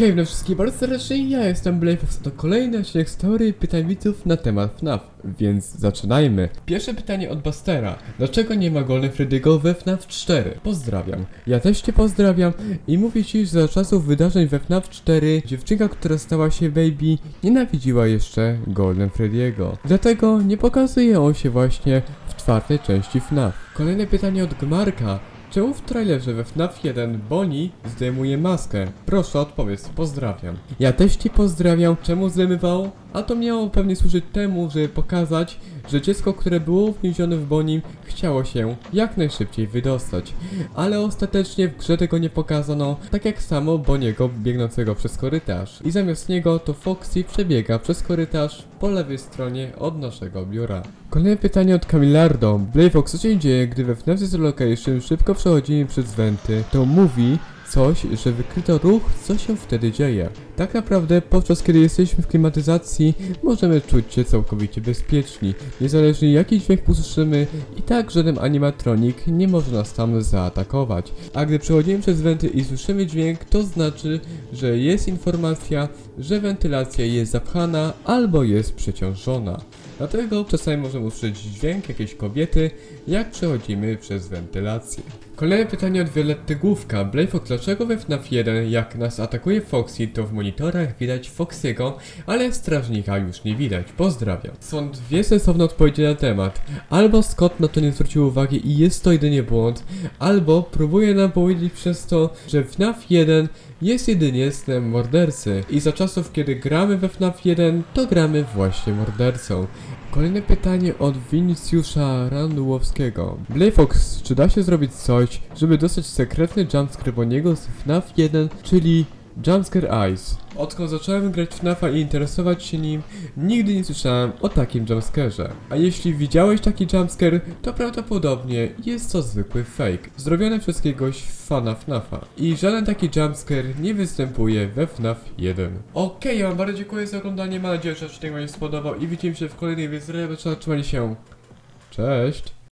Hej, no wszystkim bardzo serdecznie, ja jestem Blayfox, to kolejny odcinek story pytań widzów na temat FNAF, więc zaczynajmy. Pierwsze pytanie od Bastera. Dlaczego nie ma Golden Freddy'ego we FNAF 4? Pozdrawiam. Ja też cię pozdrawiam i mówię ci, że za czasów wydarzeń we FNAF 4 dziewczynka, która stała się Baby, nienawidziła jeszcze Golden Freddy'ego. Dlatego nie pokazuje on się właśnie w czwartej części FNAF. Kolejne pytanie od Gmarka. Czemu w trailerze we FNAF 1 Bonnie zdejmuje maskę? Proszę odpowiedz, pozdrawiam. Ja też cię pozdrawiam. Czemu zdejmował? A to miało pewnie służyć temu, żeby pokazać, że dziecko, które było więzione w Bonnie, chciało się jak najszybciej wydostać. Ale ostatecznie w grze tego nie pokazano, tak jak samo Boniego biegnącego przez korytarz. I zamiast niego to Foxy przebiega przez korytarz po lewej stronie od naszego biura. Kolejne pytanie od Camilardo. Blayfox, co się dzieje, gdy we FNAF Location szybko przechodzimy przez wenty? To mówi coś, że wykryto ruch, co się wtedy dzieje. Tak naprawdę podczas kiedy jesteśmy w klimatyzacji, możemy czuć się całkowicie bezpieczni. Niezależnie jaki dźwięk usłyszymy, i tak żaden animatronik nie może nas tam zaatakować. A gdy przechodzimy przez wenty i słyszymy dźwięk, to znaczy, że jest informacja, że wentylacja jest zapchana albo jest przeciążona. Dlatego czasami możemy usłyszeć dźwięk jakiejś kobiety, jak przechodzimy przez wentylację. Kolejne pytanie od Violetty Główka. Blayfox, dlaczego we FNAF 1 jak nas atakuje Foxy, to w monitorach widać Foxy'ego, ale strażnika już nie widać. Pozdrawiam. Są dwie sensowne odpowiedzi na temat. Albo Scott na to nie zwrócił uwagi i jest to jedynie błąd, albo próbuje nam powiedzieć przez to, że FNAF 1 jest jedynie snem mordercy i za czasów kiedy gramy we FNAF 1, to gramy właśnie mordercą. Kolejne pytanie od Winicjusza Randułowskiego. Blayfox, czy da się zrobić coś, żeby dostać sekretny jumpscare Boniego z FNAF 1, czyli Jumpscare Eyes? Odkąd zacząłem grać w FNAFa i interesować się nim, nigdy nie słyszałem o takim jumpscarze. A jeśli widziałeś taki jumpscare, to prawdopodobnie jest to zwykły fake, zrobiony przez jakiegoś fana FNAFa. I żaden taki jumpscare nie występuje we FNAF 1. Okej, ja wam bardzo dziękuję za oglądanie, mam nadzieję, że odcinek wam się spodobał i widzimy się w kolejnej, więc trzymajcie się. Cześć!